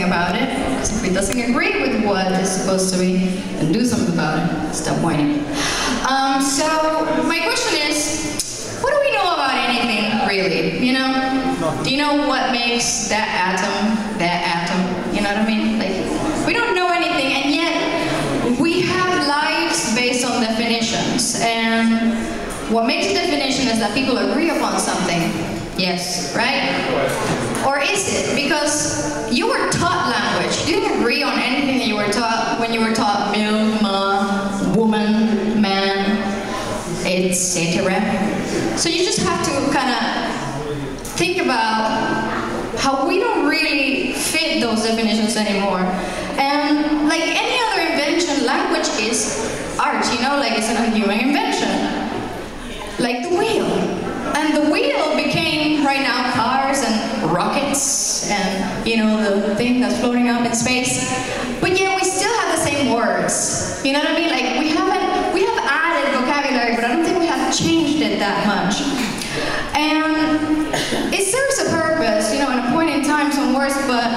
about it. If he doesn't agree with what is supposed to be, then do something about it. Stop whining. Um, so my question is, what do we know about anything really? You know, do you know what makes that atom that atom? You know what I mean? Like we don't know anything, and yet we have lives based on definitions. And what makes a definition is that people agree upon something. Yes, right? Or is it? Because you were taught language. You didn't agree on anything that you were taught when you were taught milk, ma, woman, man, etc. So you just have to kind of think about how we don't really fit those definitions anymore. And like any other invention, language is art, you know, like it's a human invention. Like the wheel. And the wheel became right now and rockets and you know the thing that's floating up in space. But yet we still have the same words. You know what I mean? Like we haven't we have added vocabulary, but I don't think we have changed it that much. And it serves a purpose, you know, in a point in time, some words, but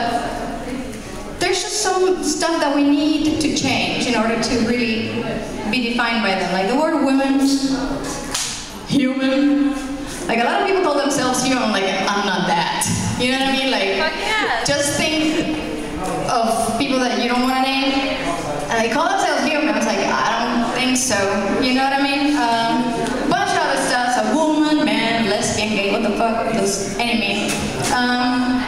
there's just some stuff that we need to change in order to really be defined by them. Like the word women, human, like a lot of people call themselves human, like I'm not that. You know what I mean? Like yeah. just think of people that you don't want to name, and they call themselves human. I was like, I don't think so. You know what I mean? Um, bunch of other stuff. A woman, man, lesbian, gay. What the fuck does any mean? Um,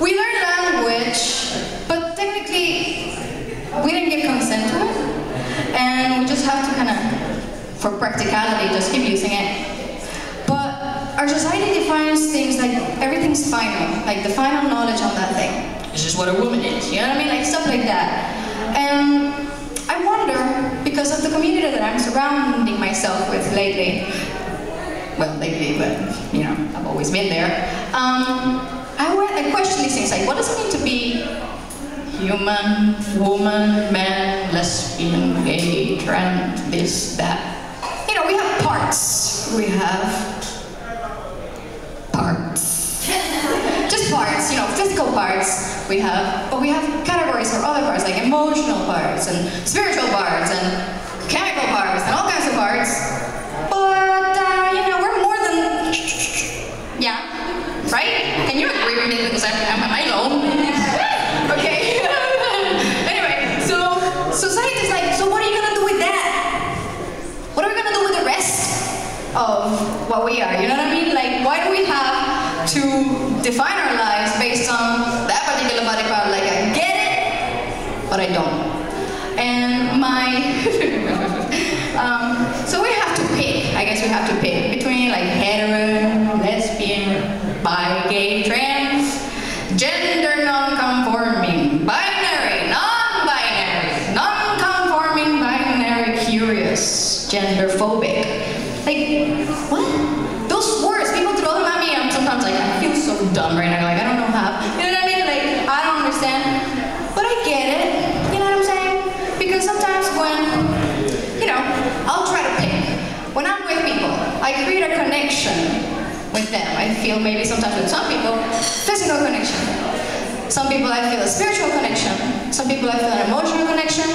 we learn language, but technically we didn't get consent to it, and we just have to kind of, for practicality, just keep using it. Our society defines things like everything's final, like the final knowledge on that thing. It's just what a woman is, you know what I mean? Like stuff like that. And I wonder, because of the community that I'm surrounding myself with lately, well, lately, but you know, I've always been there. Um, I, I question these things like, what does it mean to be human, woman, man, lesbian, gay, trans, this, that? You know, we have parts. We have parts. Just parts, you know, physical parts we have, but we have categories for other parts, like emotional parts and spiritual parts and chemical parts and all kinds of parts. But, uh, you know, we're more than. Yeah, right? Can you agree with me because I'm, I'm, I alone? okay. anyway, so society's like, so what are you gonna do with that? What are we gonna do with the rest of what we are? You know what I mean? Like, why do we have to define our lives based on that particular body part? Like, I get it, but I don't. And my, um, so we have to pick. I guess we have to pick between like hetero, lesbian, bi, gay, trans, gender non-conforming, binary, non-binary, non-conforming, binary, curious, gender phobic. Like, what? Those words, people throw them at me, I'm sometimes like, I feel so dumb right now, like I don't know how. You know what I mean? Like, I don't understand. But I get it. You know what I'm saying? Because sometimes when, you know, I'll try to pick. When I'm with people, I create a connection with them. I feel maybe sometimes with some people, physical connection. Some people I feel a spiritual connection. Some people I feel an emotional connection.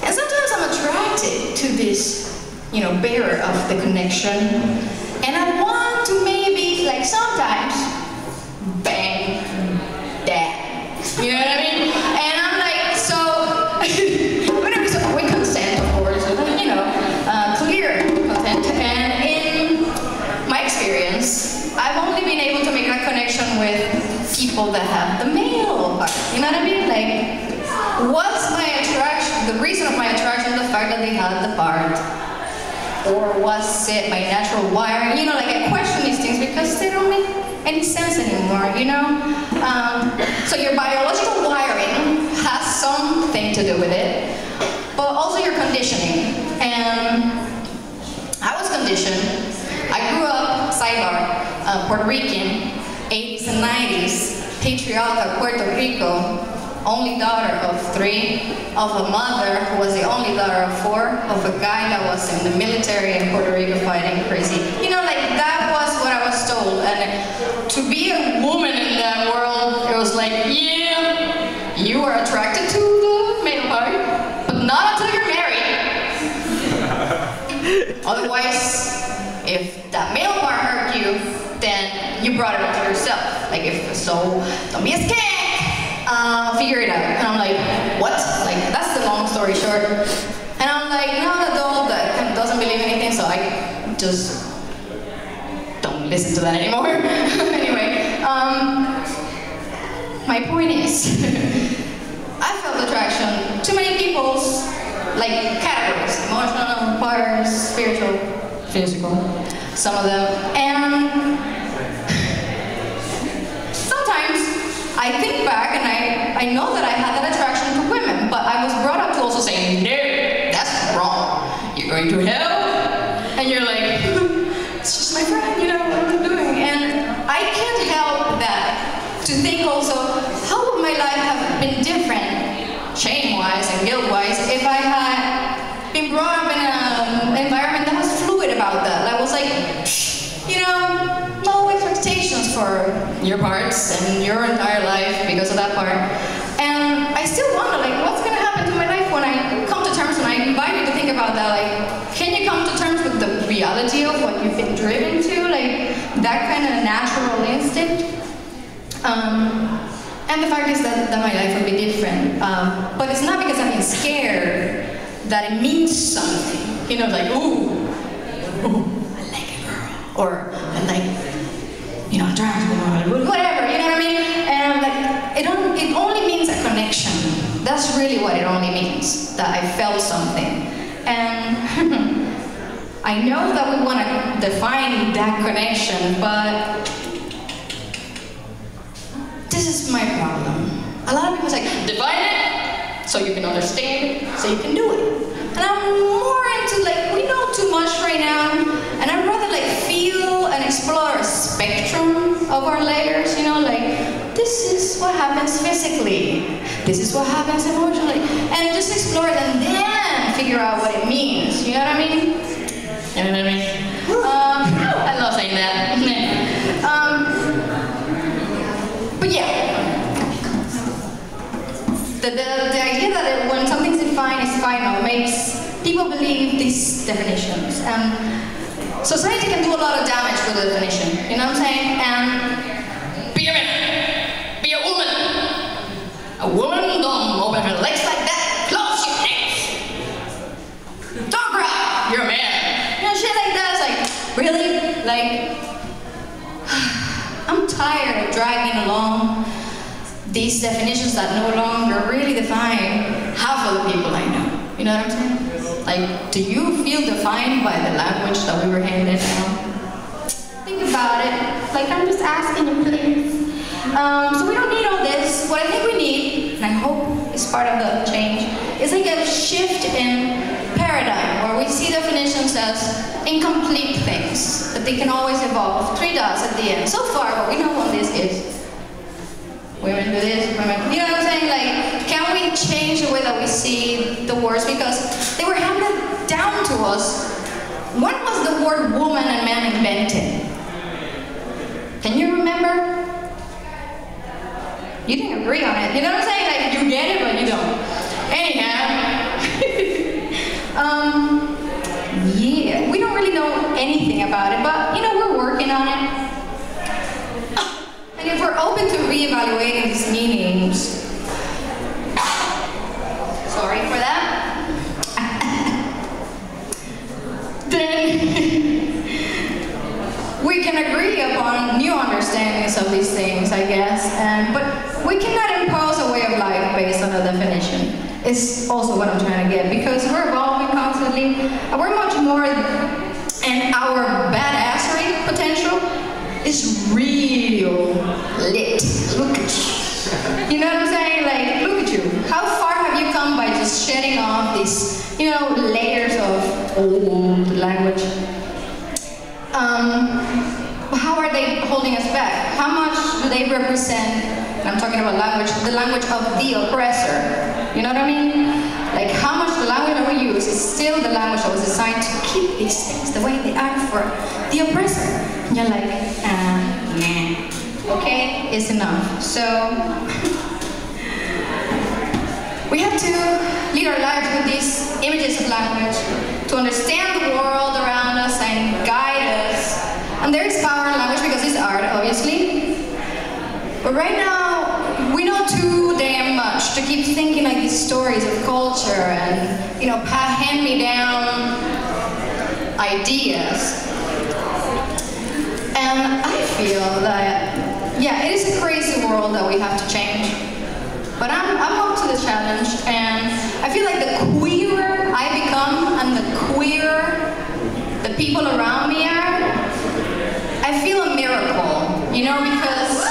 And sometimes I'm attracted to this, you know, bearer of the connection. And I want to maybe, like sometimes, You know what I mean? And I'm like, so, whatever, so with consent, of course, you know, uh, clear consent. And in my experience, I've only been able to make that connection with people that have the male part. You know what I mean? Like, what's my attraction, the reason of my attraction, the fact that they had the part? Or was it my natural wiring? You know, like I question these things because they don't make any sense anymore, you know? Um, so your biological wiring has something to do with it, but also your conditioning. And I was conditioned. I grew up, sidebar, uh, Puerto Rican, 80s and 90s, patriarchal Puerto Rico, only daughter of three, of a mother who was the only daughter of four, of a guy that was in the military in Puerto Rico fighting crazy. You know, like that was what I was told. And to be a woman in that world, it was like, yeah, you are attracted to the male part, but not until you're married. Otherwise, if that male part hurt you, then you brought it onto yourself. Like if so, don't be a skank. Uh, figure it out. And I'm like, what? Like that's the long story short. And I'm like, not an adult that doesn't believe anything, so I just don't listen to that anymore. anyway, um, my point is, I felt attraction to many people's like categories, emotional, parts, spiritual, physical, some of them, and sometimes I think back and I, I know that I had that attraction to women, but I was brought up to also say, no, that's wrong. You're going to hell, and you're like, it's just my friend, you know, what am I doing? And I can't help that to think also, how would my life have been different, shame-wise and guilt-wise, if I had been brought up in an environment that was fluid about that. I was like, you know, no expectations for your parts and your entire life because of that part. And I still wonder, like, what's gonna happen to my life when I come to terms, when I invite you to think about that, like, can you come to terms with the reality of what you've been driven to, like, that kind of natural instinct? Um, and the fact is that, that my life will be different. Um, but it's not because I'm scared that it means something. You know, like, ooh, ooh, I like a girl. Or you know, whatever, you know what I mean? And like, it, on, it only means a connection. That's really what it only means, that I felt something. And I know that we want to define that connection, but this is my problem. A lot of people say, define it so you can understand it, so you can do it. And I'm more into like, we know too much right now, and I'd rather like explore a spectrum of our layers, you know, like this is what happens physically, this is what happens emotionally, and just explore it and then figure out what it means, you know what I mean? You know what I mean? Um, I love saying that. um, but yeah, the, the, the idea that when something's defined is final makes people believe these definitions. And society can do a lot of damage with the definition, you know what I'm saying? And be a man, be a woman. A woman don't open her legs like that, close your legs. Don't cry, you're a man. You know, shit like that. It's like, really? Like, I'm tired of dragging along these definitions that no longer really define half of the people I know. You know what I'm saying? Like, do you feel defined by the language that we were handed down? Think about it. Like, I'm just asking you, please. Um, so we don't need all this. What I think we need, and I hope is part of the change, is like a shift in paradigm where we see definitions as incomplete things, that they can always evolve. Three dots at the end. So far, what we know on this is women do this, women. You know what I'm saying? Like, change the way that we see the words? Because they were handed down to us. When was the word woman and man invented? Can you remember? You didn't agree on it. You know what I'm saying? Like, you get it, but you don't. Anyhow. um, yeah, we don't really know anything about it, but, you know, we're working on it. And if we're open to reevaluating these meanings, sorry for that, then we can agree upon new understandings of these things, I guess. And but we cannot impose a way of life based on a definition. It's also what I'm trying to get because we're evolving constantly. And we're much more, and our badassery potential is real lit. Look at you. You know what I'm saying? Like, look at you. How far have you come by just shedding off these, you know, layers of old language? Um, how are they holding us back? How much do they represent, I'm talking about language, the language of the oppressor? You know what I mean? Like how much the language that we use is still the language that was designed to keep these things the way they are for the oppressor. And you're like, uh, nah. Okay, it's enough. So, We have to lead our lives with these images of language to understand the world around us and guide us. And there is power in language because it's art, obviously. But right now, we know too damn much to keep thinking like these stories of culture and, you know, hand-me-down ideas. And I feel that, yeah, it is a crazy world that we have to change. But I'm, I'm up to the challenge, and I feel like the queerer I become and the queerer the people around me are, I feel a miracle, you know, because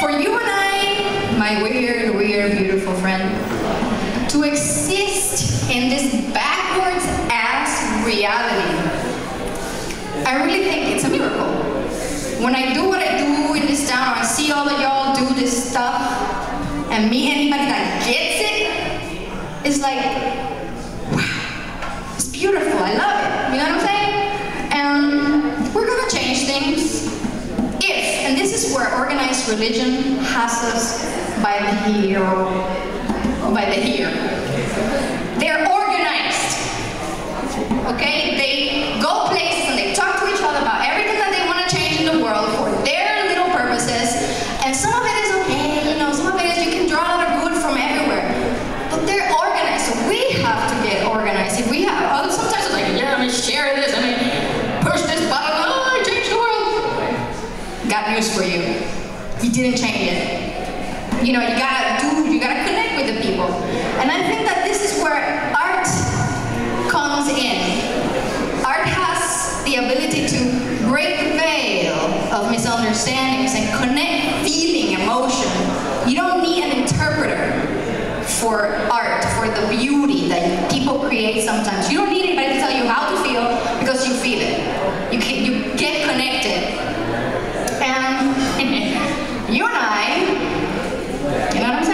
for you and I, my weird, weird, beautiful friend, to exist in this backwards ass reality I really think it's a miracle. When I do what I do in this town, or I see all of y'all do this stuff, and meet anybody that gets it, it's like, wow, it's beautiful. I love it. You know what I'm saying? And we're gonna change things if, and this is where organized religion has us by the ear, didn't change it. You know, you gotta do, you gotta connect with the people. And I think that this is where art comes in. Art has the ability to break the veil of misunderstandings and connect feeling, emotion. You don't need an interpreter for art, for the beauty that people create sometimes. You don't need anybody to tell you how to feel because you feel it. You, can, you get connected. And You and I, you know what I'm saying?